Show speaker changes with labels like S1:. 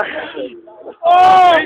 S1: oh!